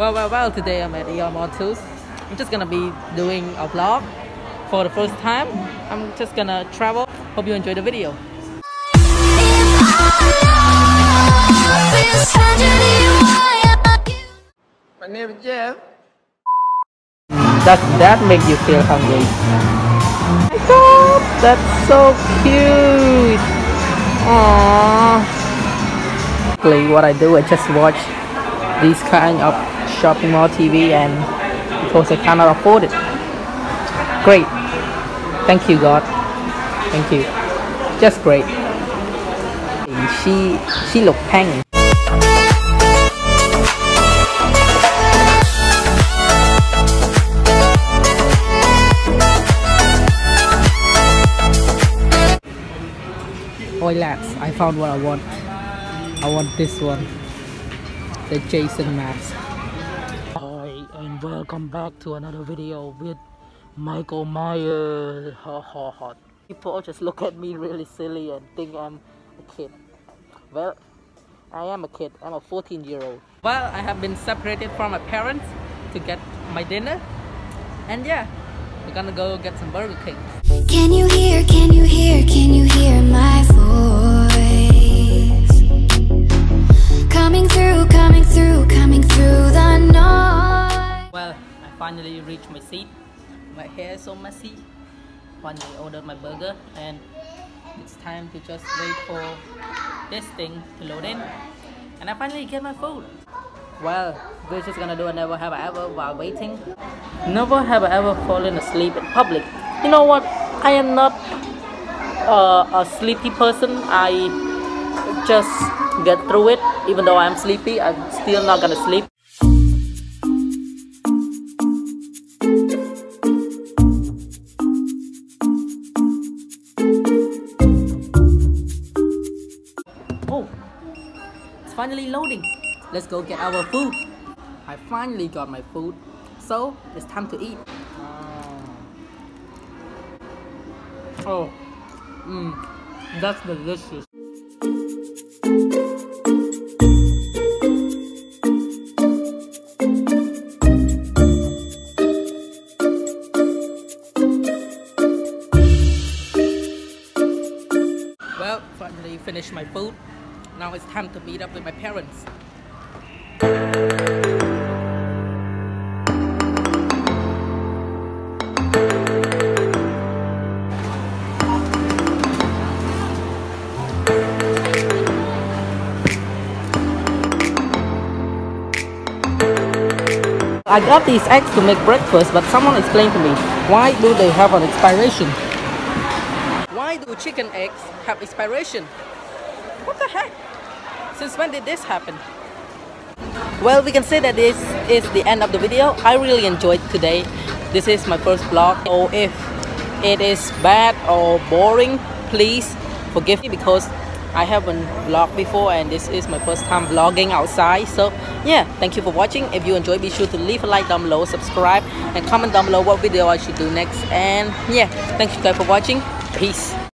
Well, well, well, today I'm at ER 2. I'm just gonna be doing a vlog for the first time. I'm just gonna travel. Hope you enjoy the video. My name is Jeff. Does that make you feel hungry? Oh my god, that's so cute! Aww. What I do, I just watch these kind of shopping mall TV and because I cannot afford it. Great. Thank you, God. Thank you. Just great. She she look pang. Oh lads, I found what I want. I want this one. The Jason mask. Welcome back to another video with Michael Myers. Ha ha ha. People just look at me really silly and think I'm a kid. Well, I am a kid. I'm a 14 year old. Well, I have been separated from my parents to get my dinner. And yeah, we're gonna go get some Burger King. Can you hear, can you hear, can you hear my finally reached my seat. My hair is so messy. Finally ordered my burger and it's time to just wait for this thing to load in. And I finally get my food. Well, we're just gonna do a never have I ever while waiting. Never have I ever fallen asleep in public. You know what? I am not uh, a sleepy person. I just get through it. Even though I'm sleepy, I'm still not gonna sleep. It's finally loading. Let's go get our food. I finally got my food, so it's time to eat. Oh, mmm, that's delicious. Well, finally finished my food. Now it's time to meet up with my parents. I got these eggs to make breakfast, but someone explained to me, why do they have an expiration? Why do chicken eggs have expiration? Since when did this happen? Well, we can say that this is the end of the video. I really enjoyed today. This is my first vlog. So if it is bad or boring, please forgive me because I haven't vlogged before and this is my first time vlogging outside. So yeah, thank you for watching. If you enjoyed, be sure to leave a like down below, subscribe and comment down below what video I should do next. And yeah, thank you guys for watching. Peace.